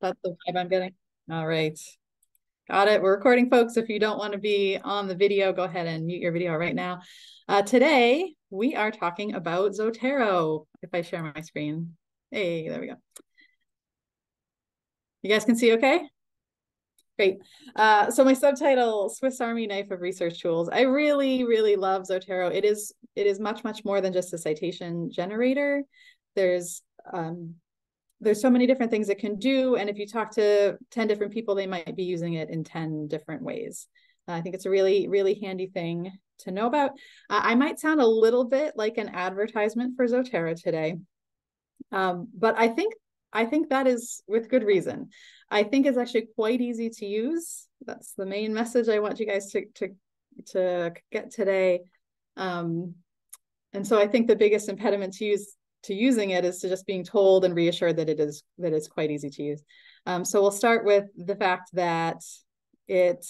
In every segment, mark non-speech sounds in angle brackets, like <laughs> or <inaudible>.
That's the vibe I'm getting. All right. Got it. We're recording, folks. If you don't want to be on the video, go ahead and mute your video right now. Uh, today, we are talking about Zotero. If I share my screen. Hey, there we go. You guys can see okay? Great. Uh, so my subtitle, Swiss Army Knife of Research Tools. I really, really love Zotero. It is, it is much, much more than just a citation generator. There's um, there's so many different things it can do. And if you talk to 10 different people, they might be using it in 10 different ways. Uh, I think it's a really, really handy thing to know about. Uh, I might sound a little bit like an advertisement for Zotero today. Um, but I think I think that is with good reason. I think it's actually quite easy to use. That's the main message I want you guys to to to get today. Um, and so I think the biggest impediment to use to using it is to just being told and reassured that it is that it's quite easy to use. Um, so we'll start with the fact that it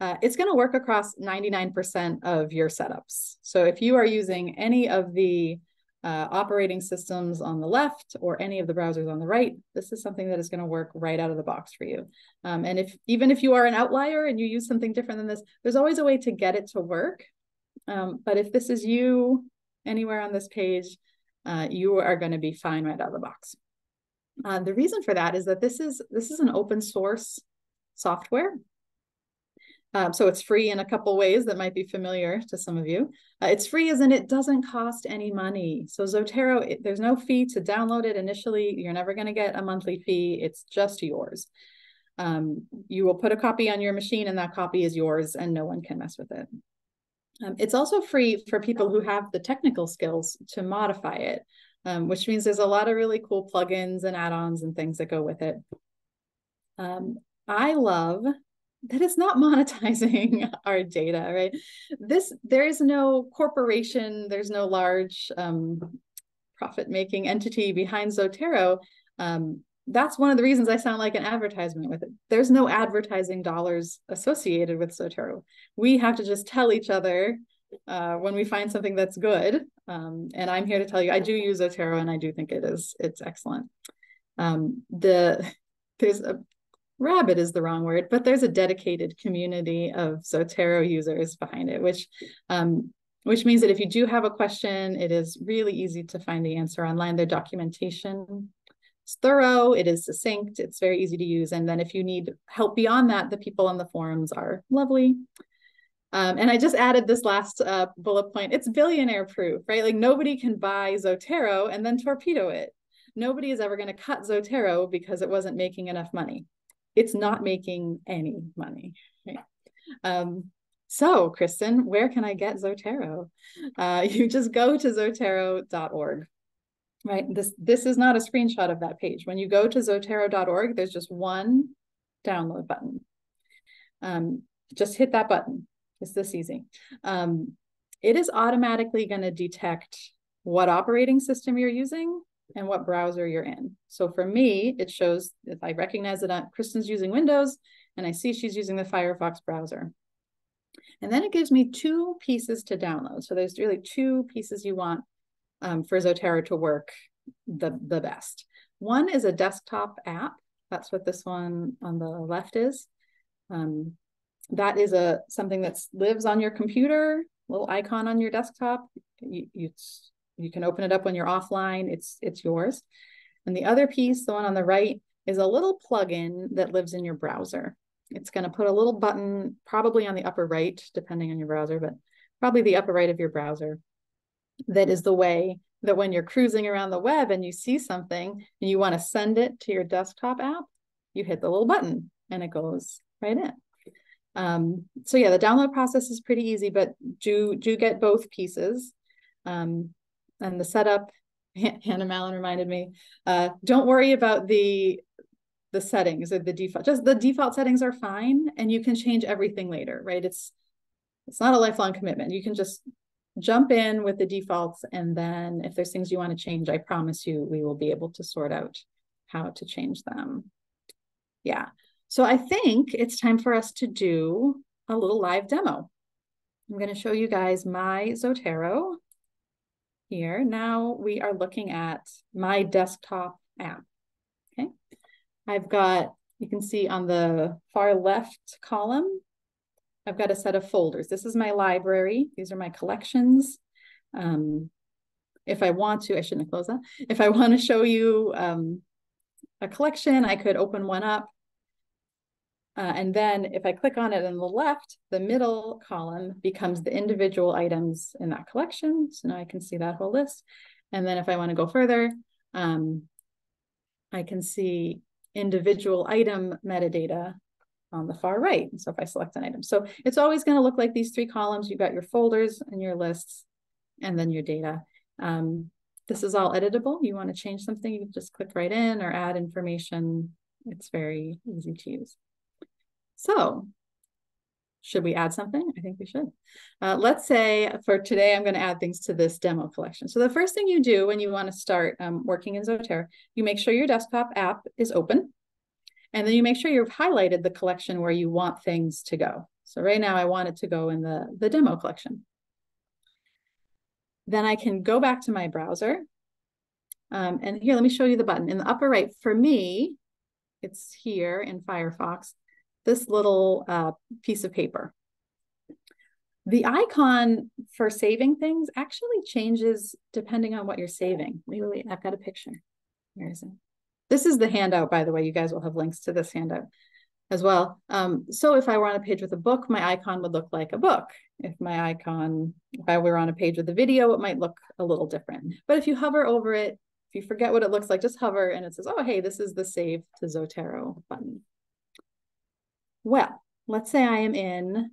uh, it's going to work across 99% of your setups. So if you are using any of the uh, operating systems on the left or any of the browsers on the right, this is something that is going to work right out of the box for you. Um, and if even if you are an outlier and you use something different than this, there's always a way to get it to work. Um, but if this is you anywhere on this page, uh, you are going to be fine right out of the box. Uh, the reason for that is that this is this is an open source software. Um, so it's free in a couple ways that might be familiar to some of you. Uh, it's free as in it doesn't cost any money. So Zotero, it, there's no fee to download it initially. You're never going to get a monthly fee. It's just yours. Um, you will put a copy on your machine and that copy is yours and no one can mess with it. Um, it's also free for people who have the technical skills to modify it, um, which means there's a lot of really cool plugins and add-ons and things that go with it. Um, I love that it's not <laughs> monetizing our data, right? This there is no corporation, there's no large um, profit-making entity behind Zotero. That's one of the reasons I sound like an advertisement with it. There's no advertising dollars associated with Zotero. We have to just tell each other uh, when we find something that's good. Um, and I'm here to tell you, I do use Zotero and I do think it is, it's excellent. Um, the, <laughs> there's a, rabbit is the wrong word, but there's a dedicated community of Zotero users behind it, which um, which means that if you do have a question, it is really easy to find the answer online. Their documentation it's thorough, it is succinct, it's very easy to use. And then if you need help beyond that, the people on the forums are lovely. Um, and I just added this last uh, bullet point. It's billionaire proof, right? Like nobody can buy Zotero and then torpedo it. Nobody is ever going to cut Zotero because it wasn't making enough money. It's not making any money. Right? Um, so, Christin, where can I get Zotero? Uh, <laughs> you just go to zotero.org right? This, this is not a screenshot of that page. When you go to zotero.org, there's just one download button. Um, just hit that button. It's this easy. Um, it is automatically going to detect what operating system you're using and what browser you're in. So for me, it shows if I recognize that Christin's using Windows and I see she's using the Firefox browser. And then it gives me two pieces to download. So there's really two pieces you want um, for Zotero to work the, the best. One is a desktop app. That's what this one on the left is. Um, that is a something that lives on your computer, little icon on your desktop. You, you, you can open it up when you're offline. It's, it's yours. And the other piece, the one on the right, is a little plugin that lives in your browser. It's going to put a little button probably on the upper right, depending on your browser, but probably the upper right of your browser that is the way that when you're cruising around the web and you see something and you want to send it to your desktop app, you hit the little button and it goes right in. Um, so yeah, the download process is pretty easy, but do do get both pieces. Um, and the setup, <laughs> Hannah Mallon reminded me, uh, don't worry about the the settings or the default. Just the default settings are fine, and you can change everything later, right? It's it's not a lifelong commitment. You can just jump in with the defaults and then if there's things you want to change, I promise you we will be able to sort out how to change them. Yeah, so I think it's time for us to do a little live demo. I'm going to show you guys my Zotero here. Now we are looking at my desktop app. Okay, I've got, you can see on the far left column, I've got a set of folders. This is my library. These are my collections. Um, if I want to, I shouldn't close that. If I want to show you um, a collection, I could open one up. Uh, and then if I click on it on the left, the middle column becomes the individual items in that collection. So now I can see that whole list. And then if I want to go further, um, I can see individual item metadata on the far right. So if I select an item, so it's always going to look like these three columns. You've got your folders and your lists, and then your data. Um, this is all editable. You want to change something, you just click right in or add information. It's very easy to use. So should we add something? I think we should. Uh, let's say for today, I'm going to add things to this demo collection. So the first thing you do when you want to start um, working in Zotero, you make sure your desktop app is open. And then you make sure you've highlighted the collection where you want things to go. So right now I want it to go in the, the demo collection. Then I can go back to my browser. Um, and here, let me show you the button. In the upper right, for me, it's here in Firefox, this little uh, piece of paper. The icon for saving things actually changes depending on what you're saving. Wait, wait, I've got a picture. Where is it? This is the handout, by the way. You guys will have links to this handout as well. Um, so if I were on a page with a book, my icon would look like a book. If my icon, if I were on a page with a video, it might look a little different. But if you hover over it, if you forget what it looks like, just hover and it says, oh, hey, this is the Save to Zotero button. Well, let's say I am in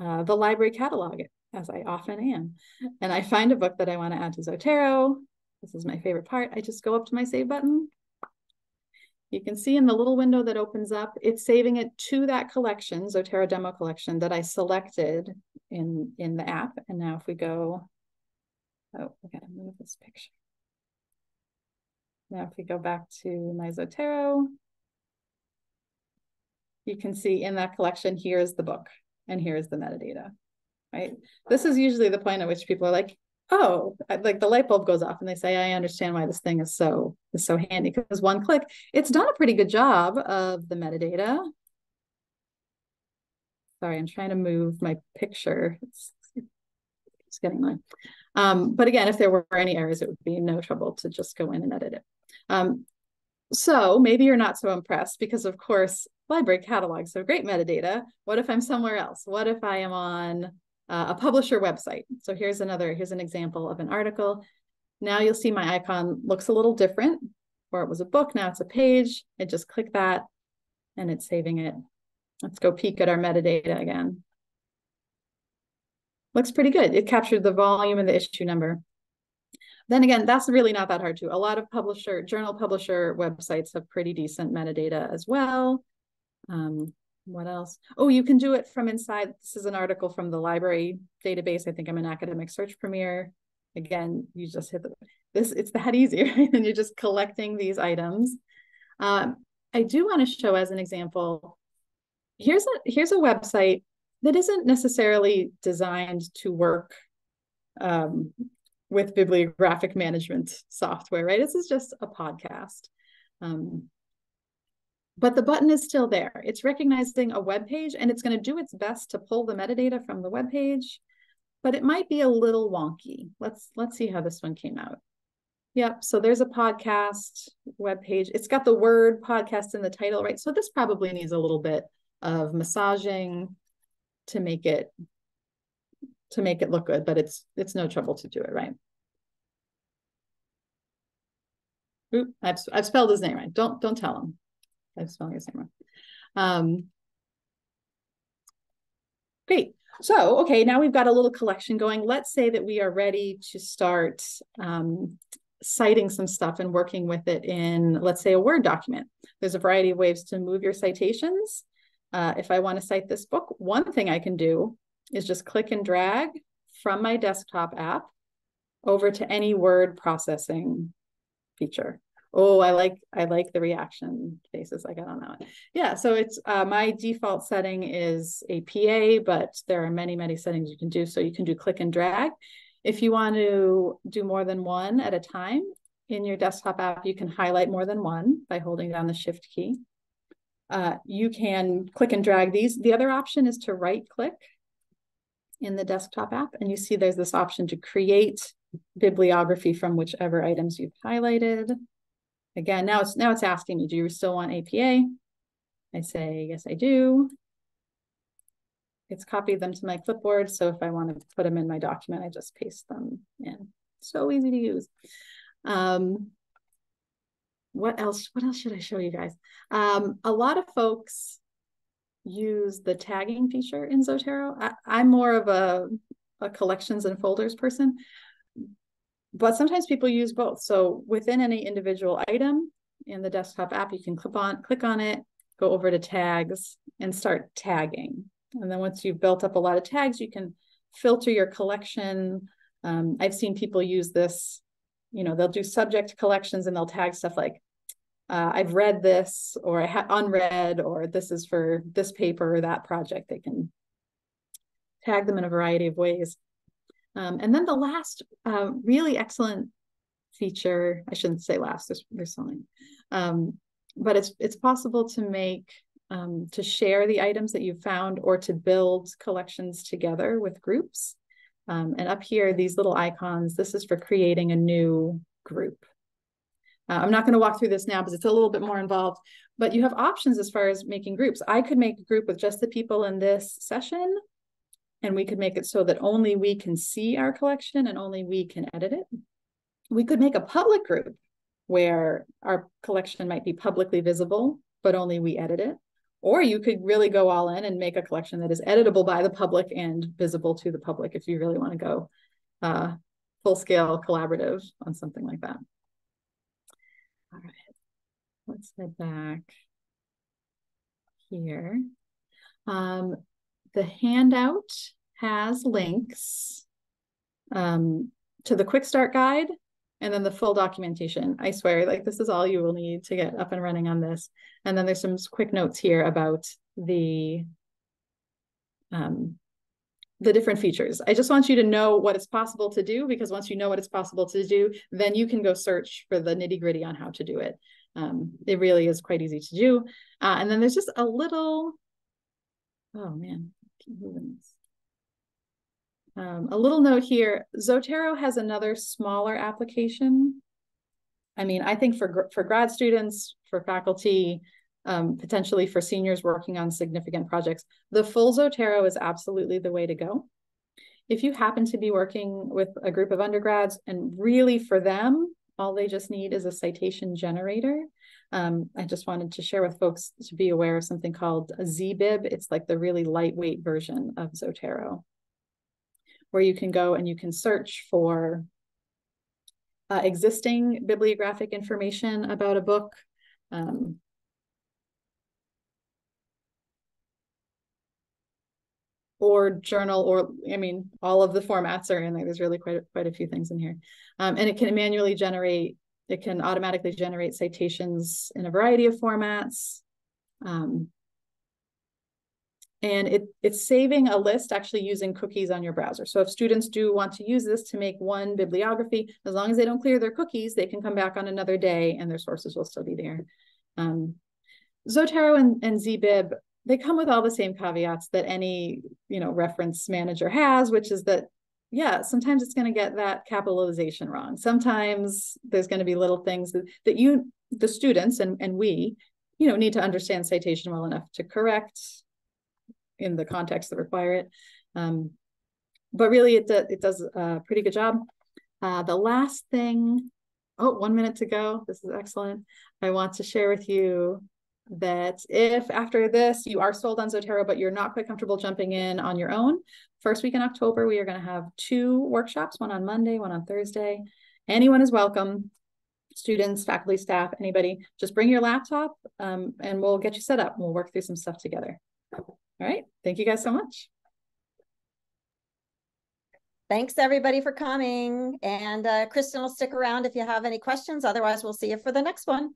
uh, the library catalog, as I often am, and I find a book that I want to add to Zotero. This is my favorite part. I just go up to my Save button, you can see in the little window that opens up, it's saving it to that collection, Zotero demo collection that I selected in, in the app. And now if we go, oh, I gotta move this picture. Now if we go back to my Zotero, you can see in that collection, here's the book and here's the metadata, right? This is usually the point at which people are like, oh, like the light bulb goes off and they say, I understand why this thing is so is so handy because one click, it's done a pretty good job of the metadata. Sorry, I'm trying to move my picture. It's, it's getting long. Um, but again, if there were any errors, it would be no trouble to just go in and edit it. Um, so maybe you're not so impressed because of course, library catalogs so great metadata. What if I'm somewhere else? What if I am on uh, a publisher website. So here's another, here's an example of an article. Now you'll see my icon looks a little different, where it was a book, now it's a page. I just click that and it's saving it. Let's go peek at our metadata again. Looks pretty good. It captured the volume and the issue number. Then again, that's really not that hard to. A lot of publisher, journal publisher websites have pretty decent metadata as well. Um, what else? Oh, you can do it from inside. This is an article from the library database. I think I'm an academic search premier. Again, you just hit the this, it's that easy, right? And you're just collecting these items. Um, I do want to show as an example, here's a here's a website that isn't necessarily designed to work um, with bibliographic management software, right? This is just a podcast. Um, but the button is still there. It's recognizing a web page and it's going to do its best to pull the metadata from the web page, but it might be a little wonky. Let's let's see how this one came out. Yep. So there's a podcast web page. It's got the word podcast in the title, right? So this probably needs a little bit of massaging to make it to make it look good, but it's it's no trouble to do it, right? Oop, I've, I've spelled his name right. Don't don't tell him. I'm spelling his name wrong. Um, great. So, okay, now we've got a little collection going. Let's say that we are ready to start um, citing some stuff and working with it in, let's say, a Word document. There's a variety of ways to move your citations. Uh, if I want to cite this book, one thing I can do is just click and drag from my desktop app over to any word processing feature oh i like i like the reaction faces i got on that one yeah so it's uh, my default setting is APA but there are many many settings you can do so you can do click and drag if you want to do more than one at a time in your desktop app, you can highlight more than one by holding down the shift key. Uh, you can click and drag these. The other option is to right click in the desktop app and you see there's this option to create bibliography from whichever items you've highlighted. Again, now it's now it's asking me, do you still want APA? I say, yes, I do. It's copied them to my clipboard. So if I want to put them in my document, I just paste them in. So easy to use. Um, what else? What else should I show you guys? Um, a lot of folks use the tagging feature in Zotero. I, am more of a, a collections and folders person, but sometimes people use both. So within any individual item in the desktop app, you can click on click on it, go over to tags, and start tagging. And then once you've built up a lot of tags, you can filter your collection. Um, I've seen people use this you know, they'll do subject collections and they'll tag stuff like, uh, I've read this or I have unread or this is for this paper or that project. They can tag them in a variety of ways. Um, and then the last uh, really excellent feature, I shouldn't say last, there's, there's something, um, but it's, it's possible to make, um, to share the items that you've found or to build collections together with groups. Um, and up here, these little icons, this is for creating a new group. Uh, I'm not going to walk through this now because it's a little bit more involved, but you have options as far as making groups. I could make a group with just the people in this session, and we could make it so that only we can see our collection and only we can edit it. We could make a public group where our collection might be publicly visible, but only we edit it. Or you could really go all in and make a collection that is editable by the public and visible to the public if you really want to go uh, full scale collaborative on something like that. All right, let's head back here. Um, the handout has links um, to the quick start guide and then the full documentation. I swear, like this is all you will need to get up and running on this. And then there's some quick notes here about the um, the different features. I just want you to know what it's possible to do because once you know what it's possible to do, then you can go search for the nitty gritty on how to do it. Um, it really is quite easy to do. Uh, and then there's just a little, oh man, Um, a little note here, Zotero has another smaller application. I mean, I think for, for grad students, for faculty, um, potentially for seniors working on significant projects, the full Zotero is absolutely the way to go. If you happen to be working with a group of undergrads and really for them, all they just need is a citation generator. Um, I just wanted to share with folks to be aware of something called a ZBib. It's like the really lightweight version of Zotero where you can go and you can search for uh, existing bibliographic information about a book. Um, or journal or I mean all of the formats are in there. There's really quite a, quite a few things in here. Um, and it can manually generate, it can automatically generate citations in a variety of formats. Um, and it, it's saving a list actually using cookies on your browser. So if students do want to use this to make one bibliography, as long as they don't clear their cookies, they can come back on another day and their sources will still be there. Um, Zotero and, and ZBib, they come with all the same caveats that any you know reference manager has, which is that yeah, sometimes it's going to get that capitalization wrong. Sometimes there's going to be little things that, that you, the students and, and we, you know, need to understand citation well enough to correct in the context that require it. Um, but really, it, do, it does a pretty good job. Uh, the last thing, oh, one minute to go. This is excellent. I want to share with you that if after this you are sold on Zotero, but you're not quite comfortable jumping in on your own, first week in October, we are going to have two workshops, one on Monday, one on Thursday. Anyone is welcome students, faculty, staff, anybody, just bring your laptop um, and we'll get you set up. We'll work through some stuff together. All right. Thank you guys so much. Thanks everybody for coming. And uh, Christin will stick around if you have any questions. Otherwise, we'll see you for the next one.